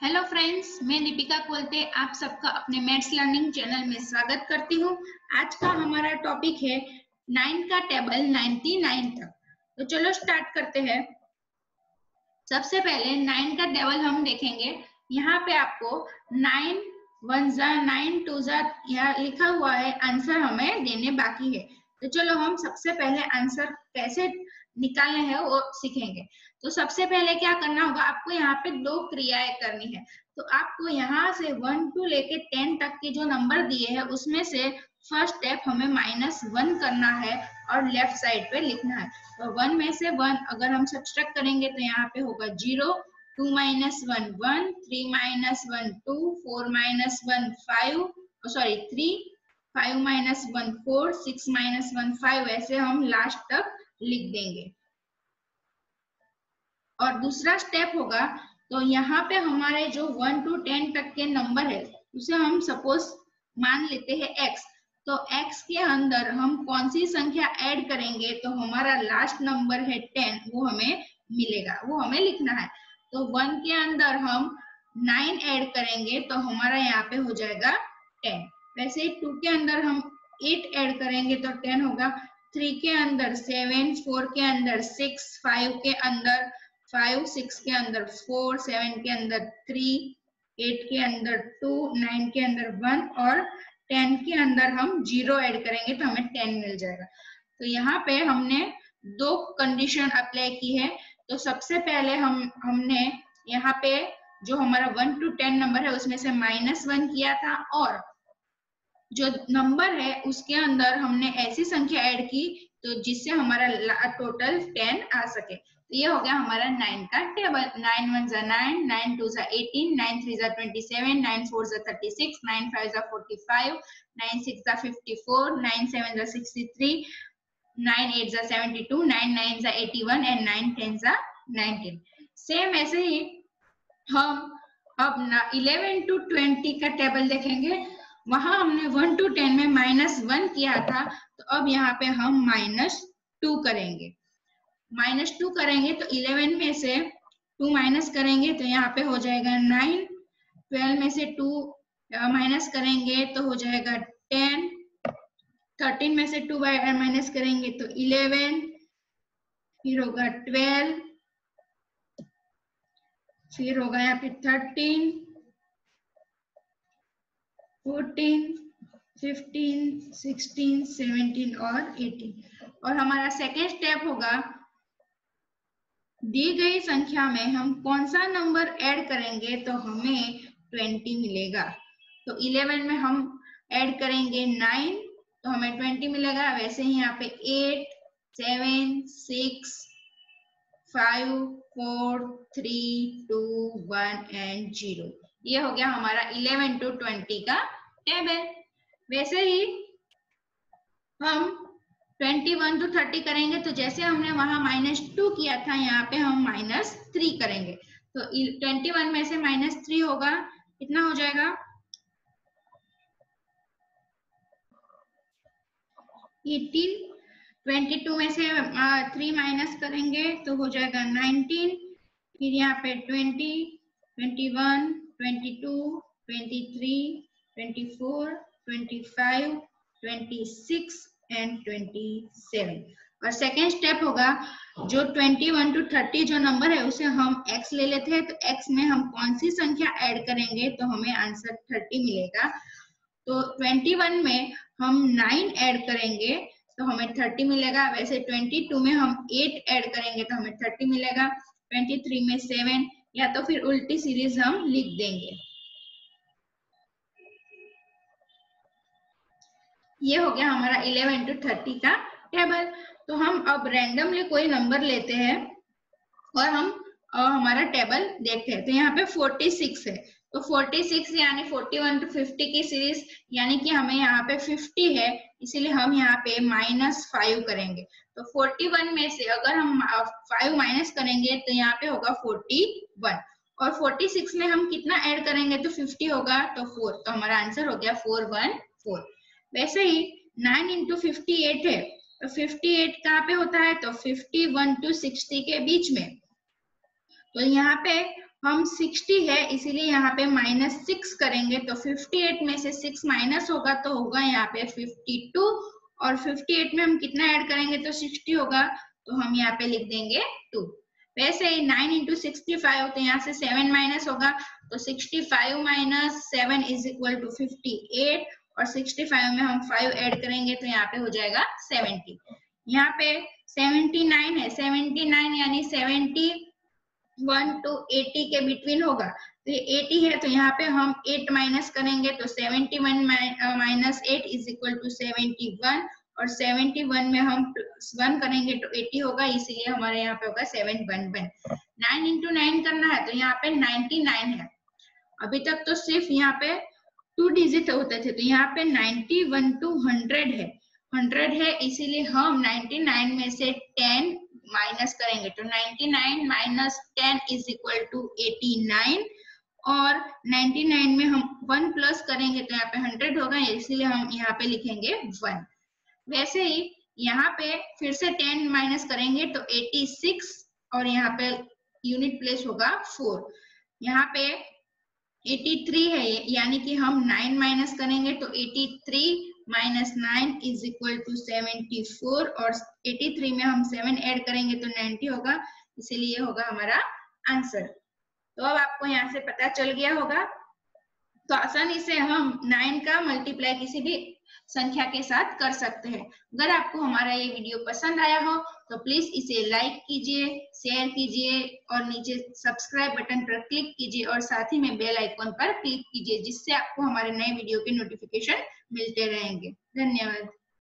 Hello friends मैं दीपिका कोलते आप सबका अपने मैथ्स लर्निंग चैनल में स्वागत करती हूँ। आज का हमारा टॉपिक है नाइन का टेबल नाइनटी नाइन तक। तो चलो स्टार्ट करते हैं। सबसे पहले नाइन का टेबल हम देखेंगे। यहाँ पे आपको नाइन वन जा नाइन टू जा यहाँ लिखा हुआ है आंसर हमें देने बाकी है। तो चलो हम सबसे पहले आंसर कैसे निकालने हैं वो सीखेंगे। तो सबसे पहले क्या करना होगा, आपको यहाँ पे दो क्रियाएँ करनी है। तो आपको यहाँ से वन टू लेके टेन तक के जो नंबर दिए हैं, उसमें से फ़र्स्ट स्टेप हमें माइनस वन करना है और लेफ़्ट साइड पे लिखना है। तो वन में से वन अगर हम सब्सट्रैक्ट करेंगे तो यहाँ पे होगा zero two minus one one three minus one two four minus one five sorry three five minus one four, six minus one five, ऐसे हम लास्ट तक लिख देंगे। और दूसरा स्टेप होगा तो यहाँ पे हमारे जो वन टू टेन तक के नंबर है, उसे हम सपोज़ मान लेते हैं एक्स तो एक्स के अंदर हम कौन सी संख्या ऐड करेंगे तो हमारा लास्ट नंबर है टेन वो हमें मिलेगा, वो हमें लिखना है। तो वन के अंदर हम नाइन ऐड करेंगे तो हमारा यहाँ पे हो जाएगा टेन वैसे टू के अंदर हम एट ऐड करेंगे तो टेन होगा। थ्री के अंदर सेवन फोर के अंदर सिक्स फाइव के अंदर फाइव सिक्स के अंदर फोर सेवन के अंदर थ्री एट के अंदर टू नाइन के अंदर वन और टेन के अंदर हम ज़ीरो ऐड करेंगे तो हमें टेन मिल जाएगा। तो यहाँ पे हमने दो कंडीशन अप्लाई की है। तो सबसे पहले हम, हमने यहाँ पे जो हमारा वन टू टेन नंबर है, उसमें से माइनस वन किया था और जो नंबर है उसके अंदर हमने ऐसी संख्या ऐड की तो जिससे हमारा टोटल टेन आ सके तो ये हो गया हमारा नाइन का टेबल नाइन वन जा नाइन नाइन टू जा एटीन नाइन थ्री जा ट्वेंटी सेवन नाइन फोर जा थर्टी सिक्स नाइन फाइव जा फोर्टी फाइव नाइन सिक्स जा फिफ्टी फोर नाइन सेवन जा सिक्सटी थ्री नाइन एट जा सेवेंटी टू नाइन नाइन जा eighty one and nine ten जा nineteen same ऐसे ही हम अब इलेवन टू ट्वेंटी का टेबल देखेंगे वहाँ हमने वन टू टेन में माइनस वन किया था तो अब यहाँ पे हम माइनस टू करेंगे। माइनस टू करेंगे तो इलेवन में से टू माइनस करेंगे तो यहाँ पे हो जाएगा नाइन। ट्वेल्व में से टू माइनस करेंगे तो हो जाएगा टेन। थर्टीन में से टू माइनस करेंगे तो इलेवन। फिर होगा ट्वेल्व। फिर होगा यहाँ पे thirteen. Fourteen, fifteen, sixteen seventeen और एटीन। और हमारा सेकेंड स्टेप होगा, दी गई संख्या में हम कौन सा नंबर ऐड करेंगे तो हमें ट्वेंटी मिलेगा। तो इलेवन में हम ऐड करेंगे नाइन तो हमें ट्वेंटी मिलेगा। वैसे ही यहाँ पे eight seven six five four three two one and zero ये हो गया हमारा इलेवन टू ट्वेंटी का टेबल। वैसे ही हम ट्वेंटी वन टू थर्टी करेंगे तो जैसे हमने वहाँ माइनस टू किया था, यहाँ पे हम माइनस थ्री करेंगे। तो ट्वेंटी वन में से माइनस थ्री होगा, कितना हो जाएगा? एटीन। ट्वेंटी टू में से थ्री माइनस करेंगे तो हो जाएगा नाइनटीन फिर यहाँ पे twenty twenty one twenty seven और सेकेंड स्टेप होगा, जो ट्वेंटी वन टू थर्टी जो नंबर है, उसे हम एक्स ले लेते हैं तो एक्स में हम कौन सी संख्या ऐड करेंगे तो हमें आंसर थर्टी मिलेगा। तो ट्वेंटी वन में हम नाइन ऐड करेंगे तो हमें थर्टी मिलेगा। वैसे ट्वेंटी टू में हम एट ऐड करेंगे तो हमें थर्टी मिलेगा। ट्वेंटी थ्री में सेवन या तो फिर उल्टी सीरीज़ हम लिख देंगे। ये हो गया हमारा इलेवन टू थर्टी का टेबल तो हम अब रैंडमली कोई नंबर लेते हैं और हम और हमारा टेबल देखते हैं। तो यहाँ पे 46 है। तो 46 यानी 41 टू 50 की सीरीज़ यानी कि हमें यहाँ पे 50 है, इसीलिए हम यहाँ पे माइनस फाइव करेंगे। तो 41 में से अगर हम फाइव माइनस करेंगे तो यहाँ पे होगा 41 और 46 में हम कितना ऐड करेंगे तो 50 होगा तो 4 तो हमारा आंसर हो गया 414 वैसे ही 9 इंटू फिफ्टी है तो 58 कहाँ पे होता है? तो 51 टू 60 के बीच में। तो यहाँ पे हम 60 है, इसीलिए यहाँ पे माइनस सिक्स करेंगे तो 58 में से 6 माइनस होगा तो होगा यहाँ पे 52 और 58 में हम कितना ऐड करेंगे तो 60 होगा तो हम यहाँ पे लिख देंगे 2 वैसे ही 9 इंटू सिक्सटी फाइव तो यहाँ से 7 माइनस होगा तो 65 five minus seven is equal to fifty और 65 में हम 5 ऐड करेंगे तो यहाँ पे हो जाएगा 70 यहाँ पे 79 है 79 यानी 70 वन टू एटी के बिटवीन होगा। तो ये एटी है तो यहाँ पे हम एट माइनस करेंगे तो seventy one minus eight is equal to seventy one, और सेवेंटी वन में हम प्लस वन करेंगे तो एटी होगा, इसीलिए हमारे यहाँ पे होगा seven one one. Nine into nine करना है तो यहाँ पे नाइनटी नाइन है। अभी तक तो सिर्फ़ यहाँ पे टू डिजिट होते थे तो यहाँ पे नाइनटी वन टू हंड्रेड है। हंड्रेड है, इसीलिए हम नाइनटी नाइन में से टेन माइनस करेंगे तो 99 minus ten is equal to 89 और 99 में हम वन प्लस करेंगे तो यहाँ पे 100 होगा, इसलिए हम यहाँ पे लिखेंगे वन वैसे ही यहाँ पे फिर से 10 माइनस करेंगे तो 86 और यहाँ पे यूनिट प्लेस होगा फोर यहाँ पे 83 है, यानी कि हम 9 माइनस करेंगे तो 83 minus nine is equal to seventy four और एटी थ्री में हम सेवन ऐड करेंगे तो नाइनटी होगा, इसीलिए होगा हमारा आंसर तो अब आपको यहाँ से पता चल गया होगा तो आसानी से हम नाइन का मल्टीप्लाई किसी भी संख्या के साथ कर सकते हैं। अगर आपको हमारा ये वीडियो पसंद आया हो तो प्लीज़ इसे लाइक कीजिए शेयर कीजिए, और नीचे सब्सक्राइब बटन पर क्लिक कीजिए, और साथ ही में बेल आइकॉन पर क्लिक कीजिए, जिससे आपको हमारे नए वीडियो के नोटिफिकेशन मिलते रहेंगे। धन्यवाद।